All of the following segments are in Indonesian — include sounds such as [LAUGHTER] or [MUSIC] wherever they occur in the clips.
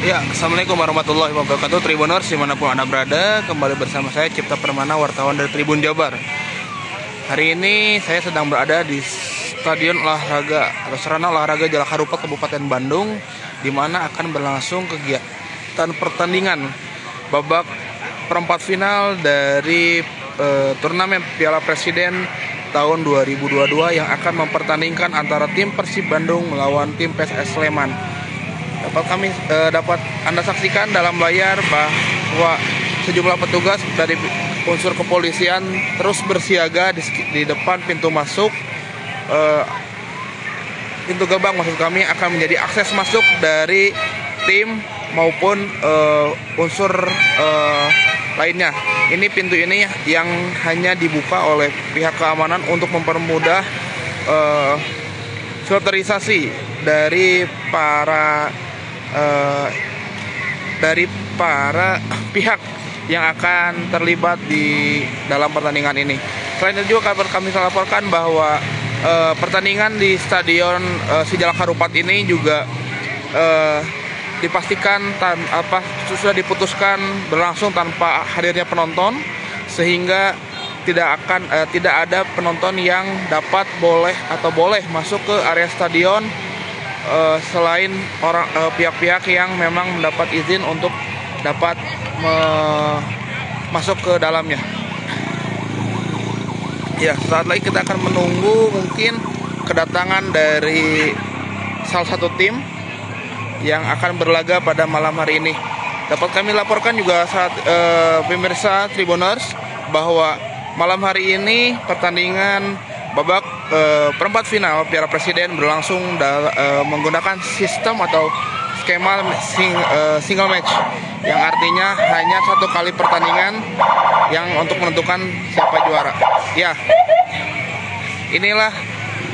Ya, Assalamualaikum warahmatullahi wabarakatuh. Tribuners di mana pun Anda berada Kembali bersama saya Cipta Permana, wartawan dari Tribun Jabar. Hari ini saya sedang berada di Stadion Olahraga atau Serana Olahraga Jalak Kabupaten Bandung di mana akan berlangsung kegiatan pertandingan babak perempat final dari eh, turnamen Piala Presiden tahun 2022 yang akan mempertandingkan antara tim Persib Bandung melawan tim PSS Sleman dapat kami eh, dapat anda saksikan dalam layar bahwa sejumlah petugas dari unsur kepolisian terus bersiaga di, di depan pintu masuk. Eh, pintu gerbang maksud kami akan menjadi akses masuk dari tim maupun eh, unsur eh, lainnya. Ini pintu ini yang hanya dibuka oleh pihak keamanan untuk mempermudah eh, filterisasi dari para eh, dari para [LAUGHS] pihak yang akan terlibat di dalam pertandingan ini. Selain itu juga kabar kami laporkan bahwa eh, pertandingan di Stadion eh, Sijalak Harupat ini juga eh, dipastikan tan apa sudah diputuskan berlangsung tanpa hadirnya penonton sehingga tidak akan eh, tidak ada penonton yang dapat boleh atau boleh masuk ke area stadion eh, selain orang eh, pihak-pihak yang memang mendapat izin untuk dapat me- masuk ke dalamnya. Ya, saat lagi kita akan menunggu mungkin kedatangan dari salah satu tim yang akan berlaga pada malam hari ini. Dapat kami laporkan juga saat eh, pemirsa Tribuners bahwa malam hari ini pertandingan babak eh, perempat final Piala Presiden berlangsung dal- eh, menggunakan sistem atau skema sing- eh, single match yang artinya hanya satu kali pertandingan yang untuk menentukan siapa juara. Ya, inilah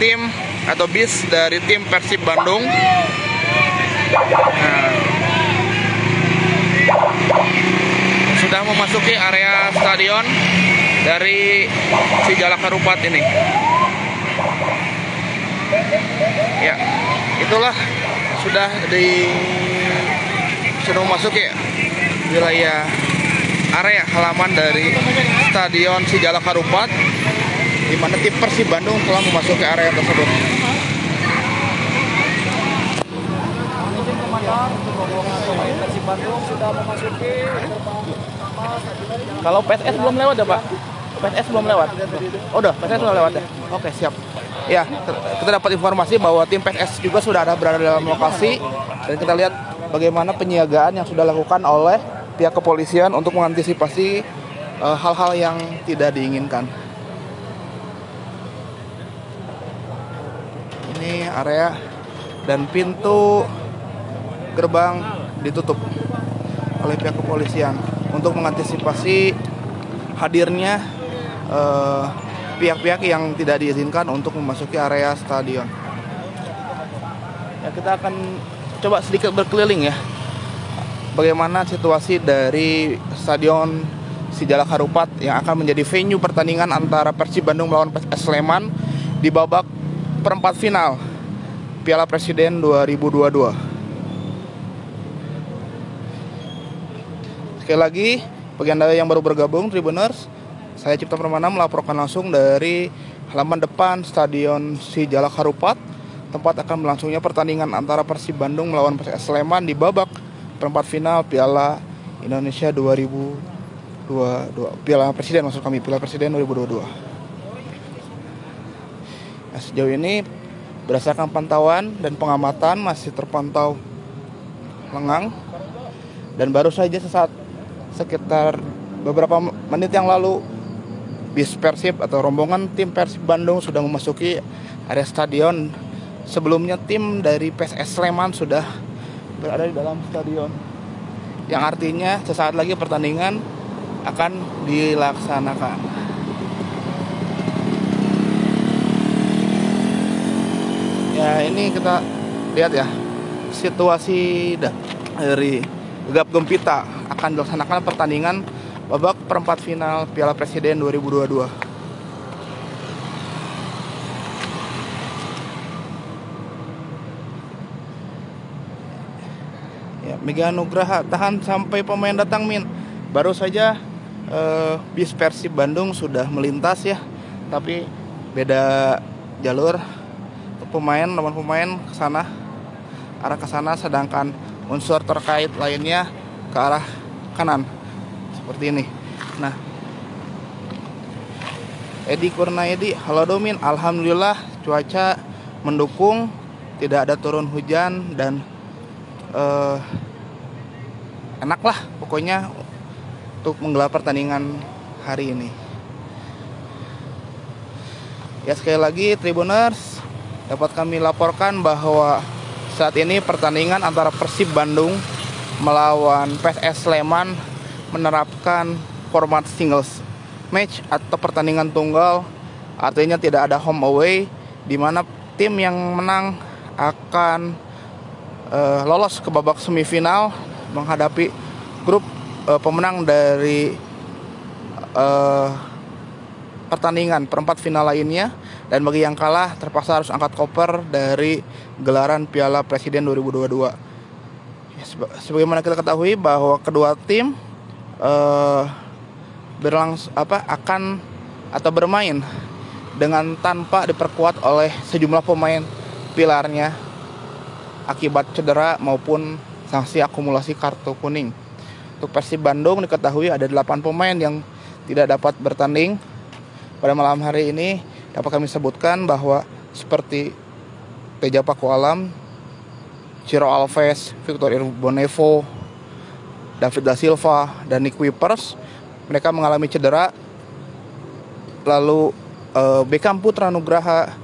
tim atau bis dari tim Persib Bandung. Nah, sudah memasuki area stadion dari Sijalak Harupat ini. Ya, itulah sudah di sudah memasuki wilayah area halaman dari Stadion Sijalak Harupat di mana tim Persib Bandung telah memasuki area tersebut. Kalau PSS belum lewat ya Pak? PSS belum lewat? Oh, udah, PSS belum lewat ya? Oke, siap. Ya, kita dapat informasi bahwa tim PSS juga sudah ada berada dalam lokasi dan kita lihat bagaimana penyiagaan yang sudah dilakukan oleh pihak kepolisian untuk mengantisipasi eh, hal-hal yang tidak diinginkan. Ini area dan pintu gerbang ditutup oleh pihak kepolisian untuk mengantisipasi hadirnya eh, pihak-pihak yang tidak diizinkan untuk memasuki area stadion. Ya, kita akan coba sedikit berkeliling ya. Bagaimana situasi dari Stadion Sijalak Harupat yang akan menjadi venue pertandingan antara Persib Bandung melawan PSS Sleman di babak perempat final Piala Presiden 2022. Sekali lagi, bagi Anda yang baru bergabung, Tribuners, saya Cipta Permana melaporkan langsung dari halaman depan Stadion Sijalak Harupat, tempat akan berlangsungnya pertandingan antara Persib Bandung melawan PSS Sleman di babak perempat final Piala Indonesia 2022. Piala Presiden maksud kami, Piala Presiden 2022. Nah, sejauh ini berdasarkan pantauan dan pengamatan masih terpantau lengang dan baru saja sesaat sekitar beberapa menit yang lalu bis Persib atau rombongan tim Persib Bandung sudah memasuki area stadion. Sebelumnya tim dari PSS Sleman sudah berada di dalam stadion. Yang artinya sesaat lagi pertandingan akan dilaksanakan. Ya ini kita lihat ya situasi da- dari Gap Gempita akan dilaksanakan pertandingan babak perempat final Piala Presiden 2022. Ya, Mega Nugraha tahan sampai pemain datang Min. Baru saja uh, bis Persib Bandung sudah melintas ya. Tapi beda jalur. Pemain teman pemain ke sana arah ke sana sedangkan unsur terkait lainnya ke arah kanan seperti ini. Nah Edi Kurnaedi halo Domin. Alhamdulillah cuaca mendukung tidak ada turun hujan dan uh, enak lah pokoknya untuk menggelar pertandingan hari ini. Ya sekali lagi Tribuners dapat kami laporkan bahwa saat ini pertandingan antara Persib Bandung melawan PSS Sleman menerapkan format singles match atau pertandingan tunggal artinya tidak ada home away di mana tim yang menang akan uh, lolos ke babak semifinal menghadapi grup uh, pemenang dari uh, pertandingan perempat final lainnya dan bagi yang kalah terpaksa harus angkat koper dari gelaran Piala Presiden 2022. Ya, sebagaimana kita ketahui bahwa kedua tim uh, berlangs apa akan atau bermain dengan tanpa diperkuat oleh sejumlah pemain pilarnya akibat cedera maupun sanksi akumulasi kartu kuning. Untuk Persib Bandung diketahui ada 8 pemain yang tidak dapat bertanding pada malam hari ini. Dapat kami sebutkan bahwa seperti Teja Paku Alam, Ciro Alves, Victor Bonevo, David Da Silva, dan Nick Wipers mereka mengalami cedera lalu uh, Beckham Putra Nugraha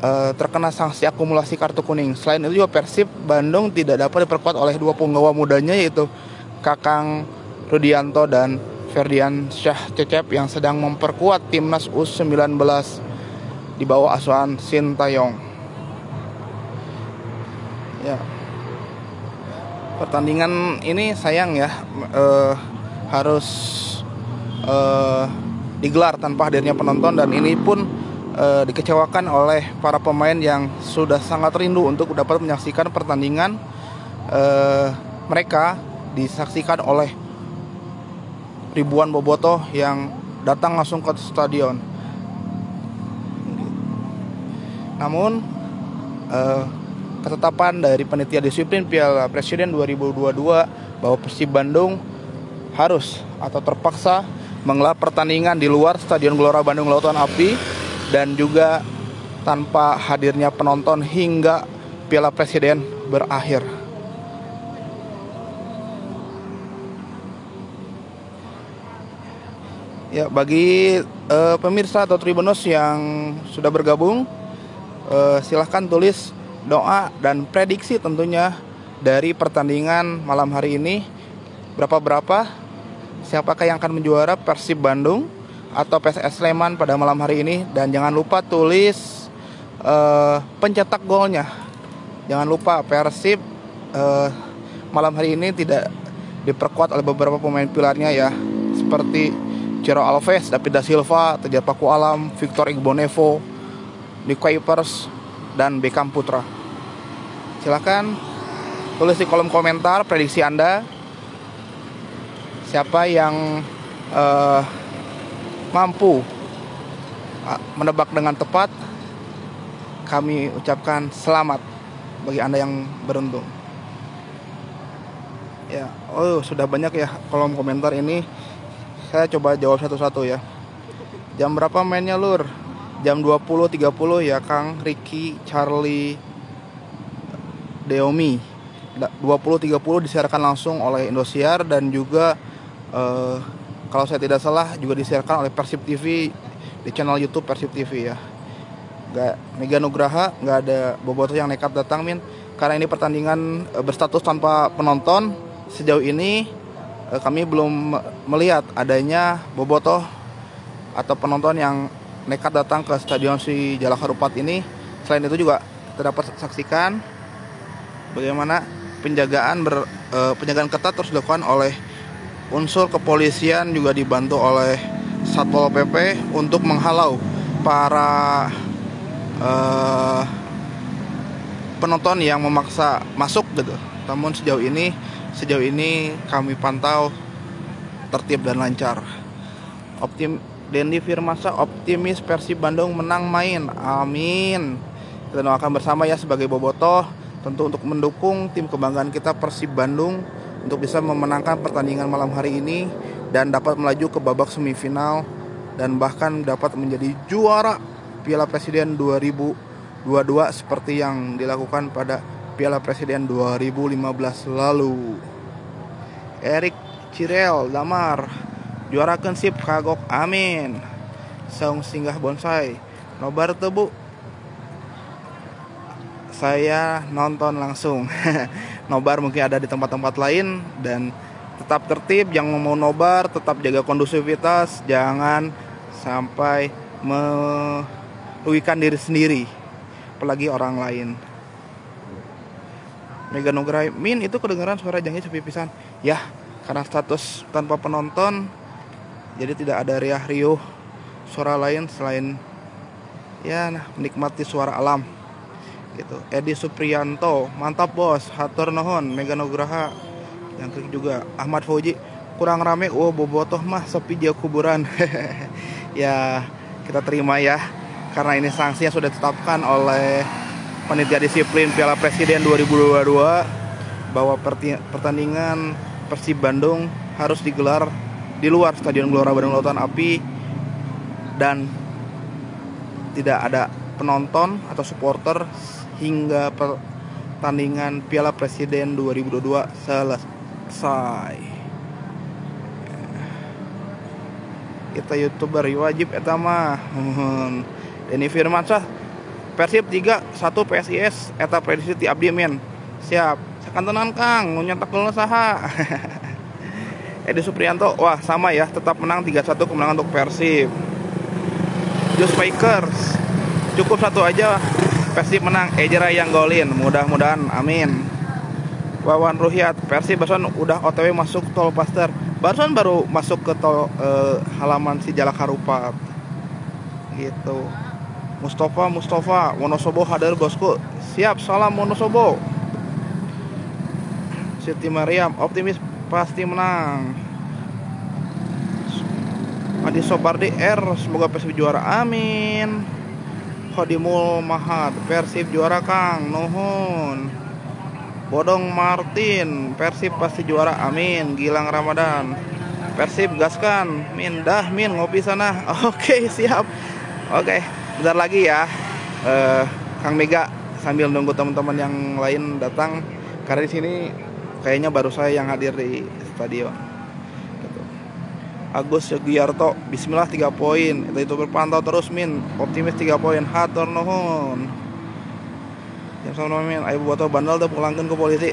uh, terkena sanksi akumulasi kartu kuning. Selain itu juga Persib Bandung tidak dapat diperkuat oleh dua penggawa mudanya yaitu Kakang Rudianto dan Ferdian Syah Cecep yang sedang memperkuat timnas U19 di bawah asuhan Sintayong. Ya. Pertandingan ini sayang ya uh, harus uh, digelar tanpa hadirnya penonton dan ini pun uh, dikecewakan oleh para pemain yang sudah sangat rindu untuk dapat menyaksikan pertandingan uh, mereka disaksikan oleh ribuan bobotoh yang datang langsung ke stadion. Namun uh, ketetapan dari panitia disiplin Piala Presiden 2022 bahwa Persib Bandung harus atau terpaksa menggelar pertandingan di luar Stadion Gelora Bandung Lautan Api dan juga tanpa hadirnya penonton hingga Piala Presiden berakhir. Ya, bagi uh, pemirsa atau tribunus yang sudah bergabung, uh, silahkan tulis doa dan prediksi tentunya dari pertandingan malam hari ini. Berapa-berapa? Siapakah yang akan menjuara? Persib Bandung atau PSS Sleman pada malam hari ini? Dan jangan lupa tulis uh, pencetak golnya. Jangan lupa Persib uh, malam hari ini tidak diperkuat oleh beberapa pemain pilarnya ya. Seperti Ciro Alves, David Da Silva, Tejar Paku Alam, Victor Igbonevo, Nick Kuipers, dan Beckham Putra. Silahkan tulis di kolom komentar prediksi Anda. Siapa yang uh, mampu menebak dengan tepat kami ucapkan selamat bagi anda yang beruntung. Ya oh sudah banyak ya kolom komentar ini. Saya coba jawab satu-satu ya. Jam berapa mainnya lur? Jam 20.30 ya Kang Ricky Charlie Deomi 20.30 disiarkan langsung oleh Indosiar dan juga uh, kalau saya tidak salah juga disiarkan oleh Persib TV di channel YouTube Persib TV ya. Gak Mega Nugraha, nggak ada bobotoh yang nekat datang min karena ini pertandingan uh, berstatus tanpa penonton sejauh ini uh, kami belum melihat adanya bobotoh atau penonton yang nekat datang ke stadion si Jalak Harupat ini. Selain itu juga terdapat saksikan bagaimana penjagaan ber, uh, penjagaan ketat terus dilakukan oleh unsur kepolisian juga dibantu oleh Satpol PP untuk menghalau para uh, penonton yang memaksa masuk gitu namun sejauh ini sejauh ini kami pantau tertib dan lancar. Optim Dendi Firmasa optimis Persib Bandung menang main. Amin. Kita doakan bersama ya sebagai bobotoh tentu untuk mendukung tim kebanggaan kita Persib Bandung untuk bisa memenangkan pertandingan malam hari ini dan dapat melaju ke babak semifinal dan bahkan dapat menjadi juara Piala Presiden 2022 seperti yang dilakukan pada Piala Presiden 2015 lalu. Erik Cirel Damar juara kensip kagok amin. Saung singgah bonsai. Nobar tebu saya nonton langsung. [LAUGHS] Nobar mungkin ada di tempat-tempat lain dan tetap tertib jangan mau nobar tetap jaga kondusivitas jangan sampai merugikan diri sendiri apalagi orang lain. Mega Nugraha Min itu kedengaran suara janji sepi pisan. Ya karena status tanpa penonton jadi tidak ada riah riuh suara lain selain ya nah, menikmati suara alam gitu. Edi Suprianto mantap bos. Hatur nohon Mega Nugraha. Yang klik juga Ahmad Fauji. Kurang rame oh bobotoh mah sepi dia kuburan. [LAUGHS] Ya kita terima ya. Karena ini sanksi yang sudah ditetapkan oleh panitia disiplin Piala Presiden 2022 bahwa pertandingan Persib Bandung harus digelar di luar Stadion Gelora Bandung Lautan Api dan tidak ada penonton atau supporter hingga pertandingan Piala Presiden 2022 selesai. Kita youtuber wajib etama Ini [LAUGHS] firman sah Persib 3 1 PSIS eta prediksi ti abdi men. Siap. Sakan tenan Kang, nyetak gol saha. [LAUGHS] Edi Suprianto, wah sama ya, tetap menang 3-1 kemenangan untuk Persib. Just Makers, cukup satu aja Persib menang, Ejera yang golin, mudah-mudahan, amin. Wawan Ruhiat, Persib barusan udah OTW masuk tol Paster, barusan baru masuk ke tol eh, halaman si Jalak Harupat, gitu. Mustafa Mustafa Wonosobo hadir bosku. Siap salam Wonosobo. Siti Mariam optimis pasti menang. Adi Sobardi R semoga Persib juara. Amin Khodimul Mahat Persib juara Kang. Nuhun. Bodong Martin Persib pasti juara. Amin. Gilang Ramadan. Persib gaskan. Min dah Min ngopi sana. [LAUGHS] Oke siap. Oke bentar lagi ya. Uh, Kang Mega sambil nunggu teman-teman yang lain datang. Karena di sini kayaknya baru saya yang hadir di stadion. Agus Yogiarto Bismillah 3 poin. Itu, itu berpantau terus min. Optimis 3 poin. Hatur nuhun. Jam sama min. Ayo boboto bandel tuh pulangkan ke polisi.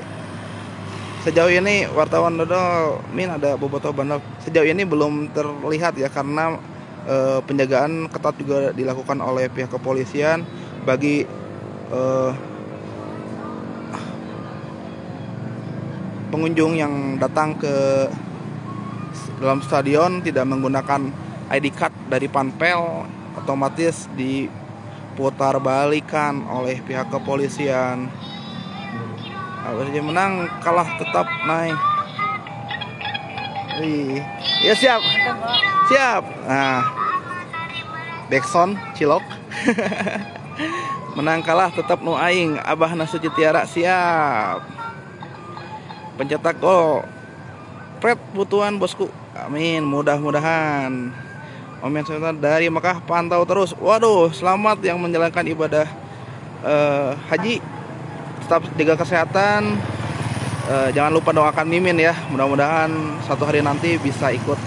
Sejauh ini wartawan dodol min ada boboto bandel. Sejauh ini belum terlihat ya karena e, penjagaan ketat juga dilakukan oleh pihak kepolisian bagi e, pengunjung yang datang ke dalam stadion tidak menggunakan ID card dari Panpel otomatis diputar balikan oleh pihak kepolisian. Harusnya menang kalah tetap naik. Wih. Ya siap. Siap. Nah. Bekson Cilok. [LAUGHS] menang kalah tetap nu aing Abah Nasuci Tiara siap pencetak gol Fred butuhan bosku amin. Mudah-mudahan. Omen Sultan dari Mekah pantau terus. Waduh selamat yang menjalankan ibadah uh, haji. Tetap jaga kesehatan. Uh, jangan lupa doakan Mimin ya. Mudah-mudahan satu hari nanti bisa ikut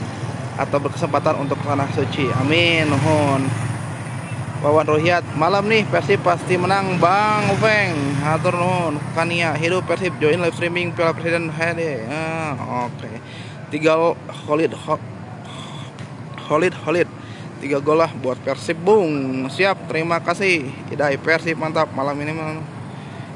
atau berkesempatan untuk tanah suci. Amin. Nuhun. Wawan Rohiat malam nih Persib pasti menang. Bang Ufeng hatur nuhun. Kania hidup Persib. Join live streaming Piala Presiden HD ah, oke. okay. Tiga Khalid Khalid Khalid tiga gol lah buat Persib. Bung siap. Terima kasih. Idai Persib mantap. Malam ini malam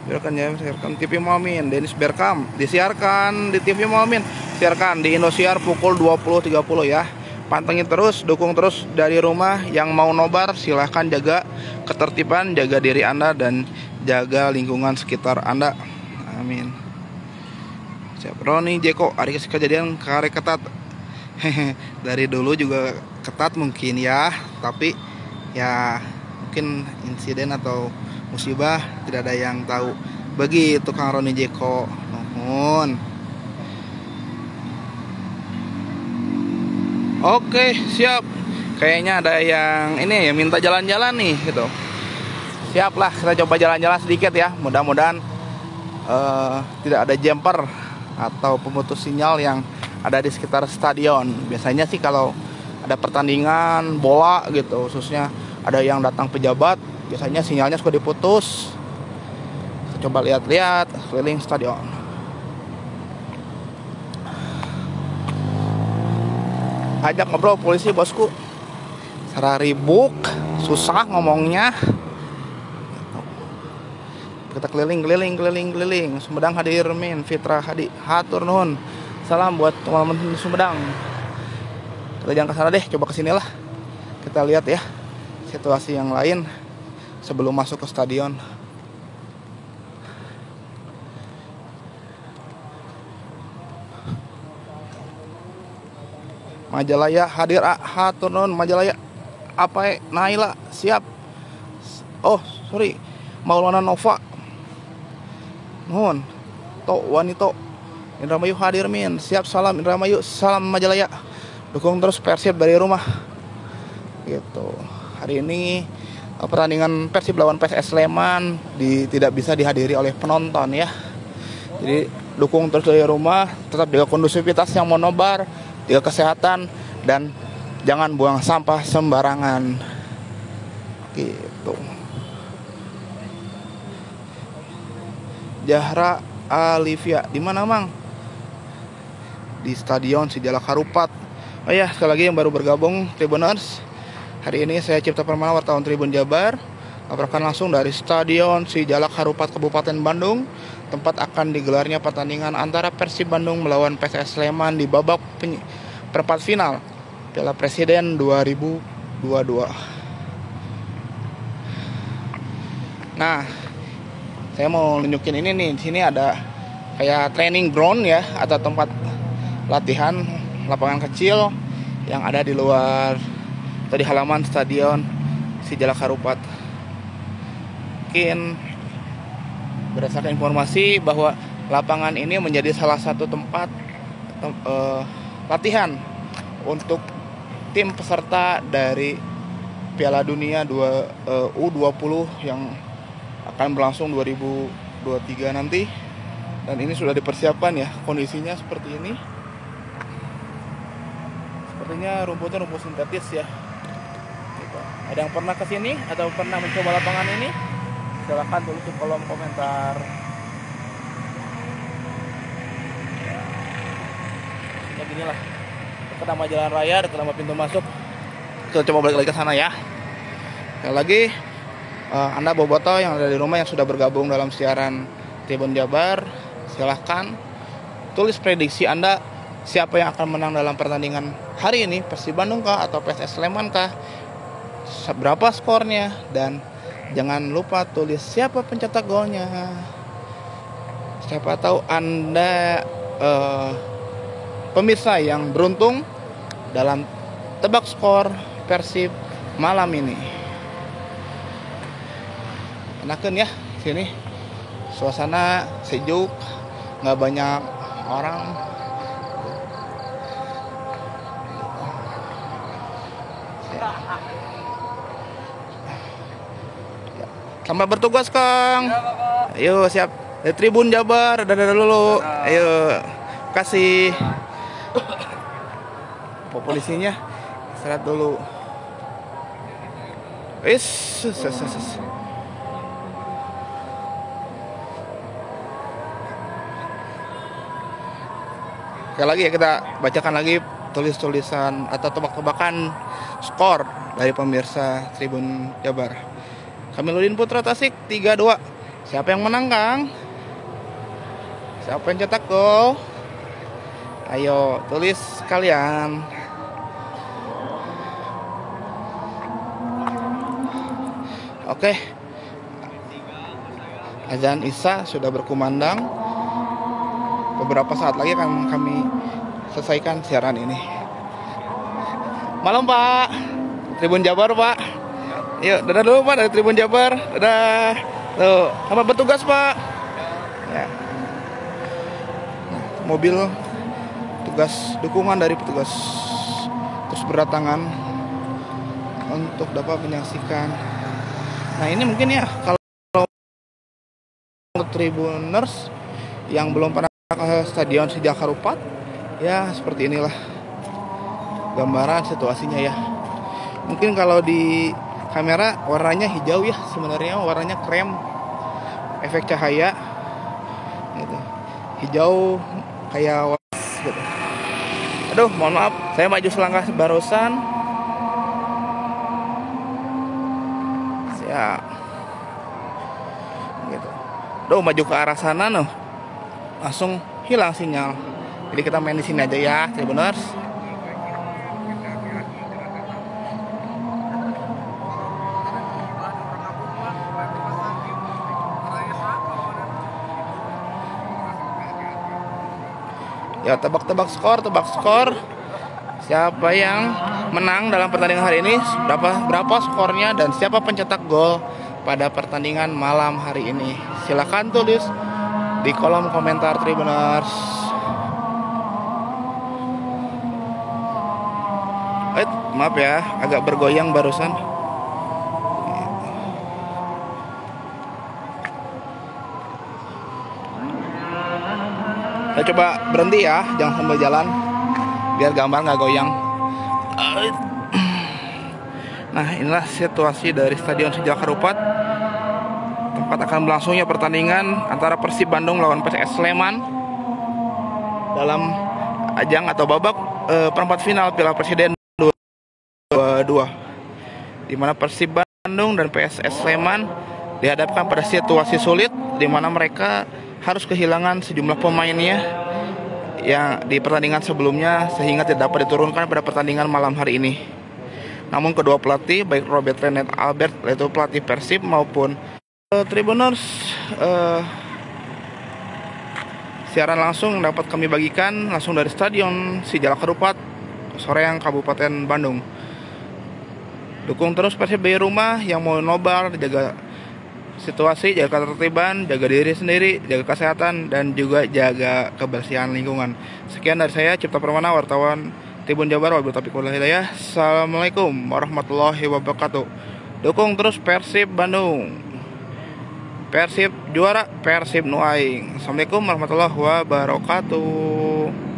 siarkan ya siarkan TV Momin. Denis Berkam disiarkan di TV Momin. Siarkan di Indosiar pukul 20.30 ya. Pantengin terus, dukung terus dari rumah. Yang mau nobar silahkan jaga ketertiban, jaga diri Anda dan jaga lingkungan sekitar Anda. Amin. Siap Roni Jeko hari kejadian kare ketat. Dari dulu juga ketat mungkin ya tapi ya mungkin insiden atau musibah tidak ada yang tahu. Begitu Kang Roni Jeko nuhun Oke siap. Kayaknya ada yang ini ya minta jalan-jalan nih gitu. Siap lah kita coba jalan-jalan sedikit ya. Mudah-mudahan eh, tidak ada jumper atau pemutus sinyal yang ada di sekitar stadion. Biasanya sih kalau ada pertandingan bola gitu khususnya ada yang datang pejabat biasanya sinyalnya suka diputus. Coba lihat-lihat keliling stadion. Ajak ngobrol polisi bosku. Ribuk susah ngomongnya kita keliling keliling keliling keliling. Sumedang hadir min. Fitra hadi hatur nuhun. Salam buat teman-teman Sumedang. Kita jangan ke sana deh coba ke sini lah. Kita lihat ya situasi yang lain sebelum masuk ke stadion. Majalaya hadir ah, hatur nuhun Majalaya. Apa Naila siap. Oh sorry. Maulana Nova Nuhun To wanito Indramayu hadir min. Siap salam Indramayu Salam Majalaya. Dukung terus Persib dari rumah. Gitu. Hari ini eh, pertandingan Persib lawan PSS Sleman di, tidak bisa dihadiri oleh penonton ya. Jadi dukung terus dari rumah Tetap jaga kondusivitas yang monobar Jaga kesehatan Dan jangan buang sampah sembarangan. Gitu Jahra Alivia di mana mang? Di stadion Sijalak Harupat oh ya sekali lagi yang baru bergabung Tribuners. Hari ini saya Cipta Permana wartawan Tribun Jabar. Laporkan langsung dari stadion Sijalak Harupat Kabupaten Bandung. Tempat akan digelarnya pertandingan antara Persib Bandung melawan PSS Sleman di babak perempat final Piala Presiden 2022 nah saya mau nunjukin ini nih di sini ada kayak training ground ya atau tempat latihan lapangan kecil yang ada di luar tadi halaman stadion Sijalak Harupat. Mungkin berdasarkan informasi bahwa lapangan ini menjadi salah satu tempat tem, uh, latihan untuk tim peserta dari Piala Dunia 2 uh, U20 yang akan berlangsung 2023 nanti. Dan ini sudah dipersiapkan ya kondisinya seperti ini. Sepertinya rumputnya rumput sintetis ya. Gitu. ada yang pernah ke sini atau pernah mencoba lapangan ini? Silahkan tulis di kolom komentar. Ya gini lah dekat sama jalan raya dekat sama pintu masuk. Kita coba balik lagi ke sana ya. Sekali lagi uh, Anda boboto yang ada di rumah yang sudah bergabung dalam siaran Tribun Jabar silahkan tulis prediksi Anda siapa yang akan menang dalam pertandingan hari ini Persib Bandung kah atau PSS Sleman kah berapa skornya dan jangan lupa tulis siapa pencetak golnya. Siapa tahu Anda uh, pemirsa yang beruntung dalam tebak skor Persib malam ini enakan ya sini suasana sejuk nggak banyak orang Selamat bertugas Kang. Ya, Ayo siap. Dari Tribun Jabar, dadah dulu. Ayo. Kasih. Polisinya? Istirahat dulu. Is, Sekali lagi ya kita bacakan lagi tulis-tulisan atau tebak-tebakan skor dari pemirsa Tribun Jabar. Kamiludin Putra Tasik 3-2. Siapa yang menang, Kang? Siapa yang cetak gol? Ayo, tulis kalian. Oke. Azan Isa sudah berkumandang. Beberapa saat lagi akan kami selesaikan siaran ini. Malam Pak, Tribun Jabar Pak. Yuk, dadah dulu Pak dari Tribun Jabar. Dadah. Tuh, sama bertugas Pak. Ya. Nah, mobil tugas dukungan dari petugas terus berdatangan untuk dapat menyaksikan. Nah ini mungkin ya kalau Tribuners yang belum pernah Stadion Sejak Harupat ya seperti inilah gambaran situasinya ya. Mungkin kalau di kamera warnanya hijau ya sebenarnya warnanya krem. Efek cahaya. Gitu. hijau kayak gitu. aduh mohon maaf. Saya maju selangkah barusan. Siap. Gitu. Aduh maju ke arah sana noh. Langsung hilang sinyal jadi kita main di sini aja ya Tribuners Ya tebak-tebak skor, tebak skor. Siapa yang menang dalam pertandingan hari ini? Berapa berapa skornya dan siapa pencetak gol pada pertandingan malam hari ini? Silahkan tulis di kolom komentar Tribuners. Eh, maaf ya, agak bergoyang barusan. Saya coba berhenti ya, jangan sambil jalan, biar gambar nggak goyang. Nah, inilah situasi dari Stadion Sejak Harupat. Tempat akan berlangsungnya pertandingan antara Persib Bandung lawan PSS Sleman dalam ajang atau babak eh, perempat final Piala Presiden 2022 di mana Persib Bandung dan PSS Sleman dihadapkan pada situasi sulit di mana mereka harus kehilangan sejumlah pemainnya yang di pertandingan sebelumnya sehingga tidak dapat diturunkan pada pertandingan malam hari ini. Namun kedua pelatih baik Robert Renet Albert yaitu pelatih Persib maupun Tribuners uh, siaran langsung dapat kami bagikan langsung dari Stadion Sijalak Harupat Soreang Kabupaten Bandung. Dukung terus Persib dari rumah yang mau nobar jaga situasi, jaga ketertiban, jaga diri sendiri, jaga kesehatan, dan juga jaga kebersihan lingkungan. Sekian dari saya, Cipta Permana, wartawan Tribun Jabar, wabil topik hidayah. Assalamualaikum warahmatullahi wabarakatuh. Dukung terus Persib Bandung. Persib juara, Persib nuaing. Assalamualaikum warahmatullahi wabarakatuh.